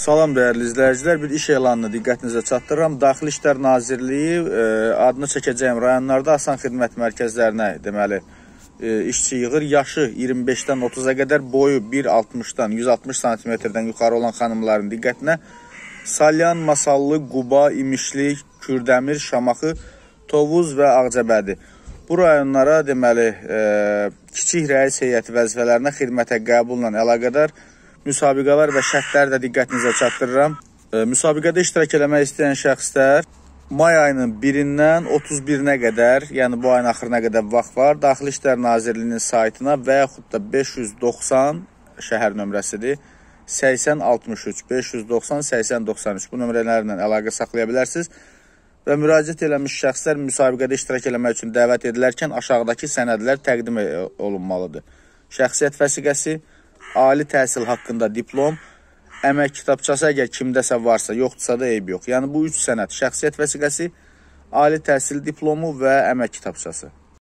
Salam dəyərli izləyicilər, bir iş elanını diqqətinizə çatdırıram. Daxili İşlər Nazirliyi e, adını çəkəcəyim rayonlarda asan xidmət mərkəzlərinə, deməli, e, işçi yığır. Yaşı 25-dən 30-a qədər, boyu 1.60-dan 160 sm-dən yuxarı olan xanımların diqqətinə Salyan, Masallı, Quba, İmişli, Kürdəmir, Şamaxı, Tovuz və Ağcabədi. Bu rayonlara deməli e, kiçik rəis heyəti vəzifələrinə xidmətə qəbulla əlaqədar müsabiqələr və şərtləri də diqqətinizə çatdırıram. E, müsabiqədə iştirak eləmək istəyən şəxslər may ayının 1-dən 31-nə qədər, yəni bu ayın axırına qədər vaxt var. Daxili İşlər Nazirliyinin saytına və yaxud da 590 şəhər nömrəsidir. 8063 590 8093 bu nömrələrlə əlaqə saxlaya bilərsiniz və müraciət eləmiş şəxslər müsabiqədə iştirak eləmək üçün dəvət edilərkən aşağıdakı sənədlər təqdim e, olunmalıdır. Şəxsiyyət vəsiqəsi, ali təhsil haqqında diplom, əmək kitabçası əgər kimdəsə varsa, yoxdursa da eyb yox. Yəni bu üç sənəd, şəxsiyyət vəsiqəsi, ali təhsil diplomu və əmək kitabçası.